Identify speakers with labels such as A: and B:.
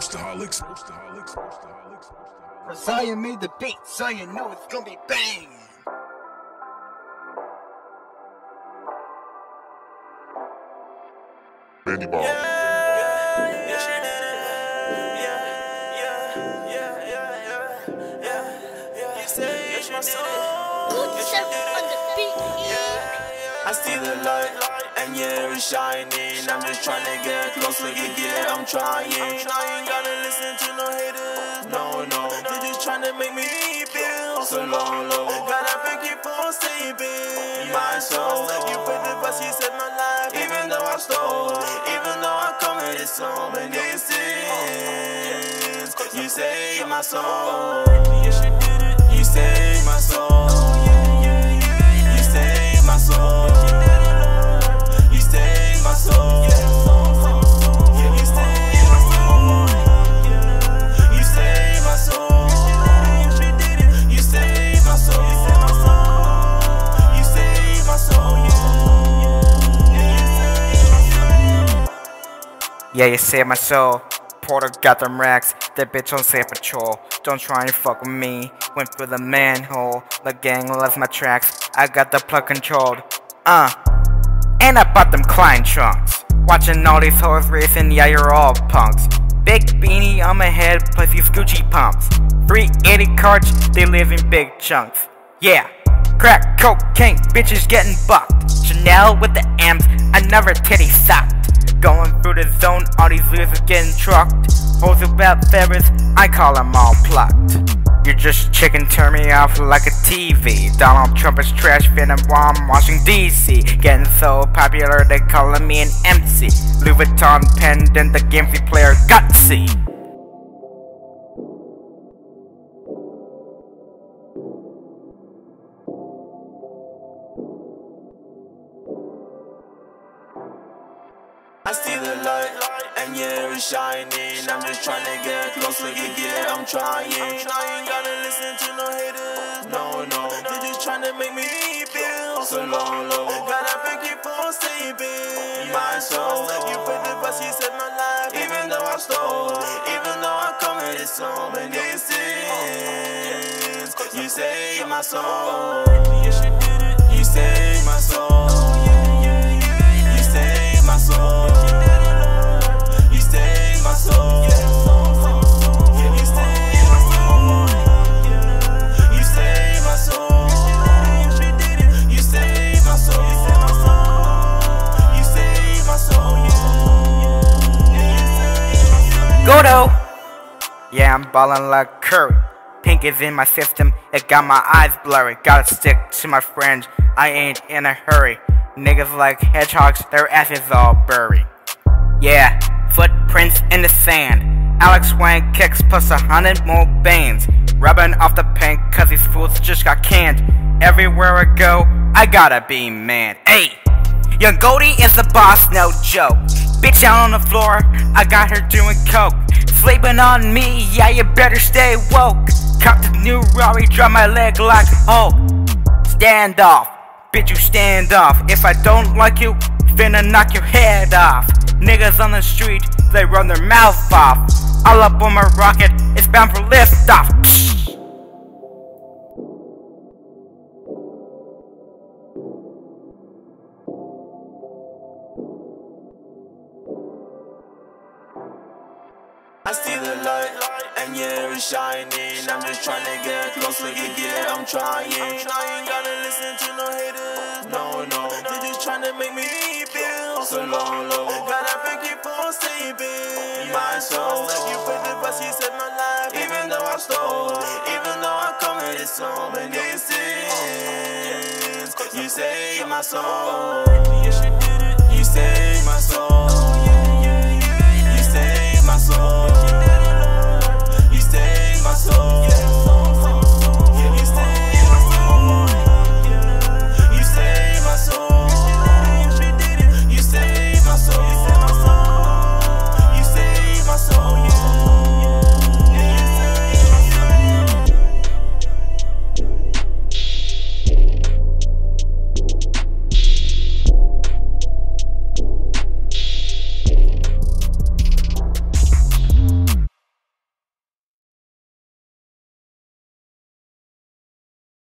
A: Roastaholics. Roastaholics. Roastaholics.
B: Messiah made the beat, so you know it's gonna be bang.
A: Benny Ball.
C: I see the light, and yeah, it's shining. I'm just trying to get closer, yeah, yeah, I'm trying. I ain't gotta listen to no haters, no, no. They just trying to make me feel so low, low. Gotta thank you for saving my soul. You put the best, you saved my life, even though I stole. Even though I committed so many sins. You saved my soul. You saved my soul. You saved my soul.
D: Yeah, you saved my soul. Porter got them racks, that bitch on safe patrol. Don't try and fuck with me. Went through the manhole, the gang left my tracks. I got the plug controlled. Uh. And I bought them Klein trunks. Watching all these hoes racing, yeah, you're all punks. Big beanie on my head, plus these Gucci pumps. 380 carts, they live in big chunks. Yeah. Crack cocaine, bitches getting bucked. Chanel with the amps, never titty socked. Going through the zone, all these losers getting trucked. Hoes about feathers, I call them all plucked. You're just chicken, turn me off like a TV. Donald Trump is trash venom while I'm watching DC. Getting so popular, they calling me an MC. Louis Vuitton pendant, the Gimsy player gutsy.
C: And yeah, it's shining. I'm just trying to get closer, yeah, yeah, I'm trying. I ain't gotta listen to no haters, no, no. They just trying to make me feel so low, low. Gotta thank you for saving my soul. You put the best, you saved my life, even though I stole. Even though I committed so many sins. You saved my soul. You saved my soul. You saved my soul.
D: Yeah, I'm ballin' like Curry. Pink is in my system, it got my eyes blurry. Gotta stick to my friends, I ain't in a hurry. Niggas like hedgehogs, their asses all buried. Yeah, footprints in the sand. Alex Wang kicks plus a hundred more bands. Rubbing off the paint cause these fools just got canned. Everywhere I go, I gotta be man. Hey! Yung Goldy is the boss, no joke. Bitch out on the floor, I got her doing coke. Sleeping on me, yeah, you better stay woke. Cop the new Rari, drop my leg like Hulk. Stand off, bitch, you stand off. If I don't like you, finna knock your head off. Niggas on the street, they run their mouth off. All up on my rocket, it's bound for liftoff.
C: I see the light, and yeah, it's shining. I'm just trying to get closer, yeah, yeah, I'm trying. I ain't gotta listen to no haters, no, no. They just trying to make me feel so low, low. Gotta thank you for saving my soul. You put the best, you saved my life, even though I stole. Even though I committed so many sins. You saved my soul. You saved my soul.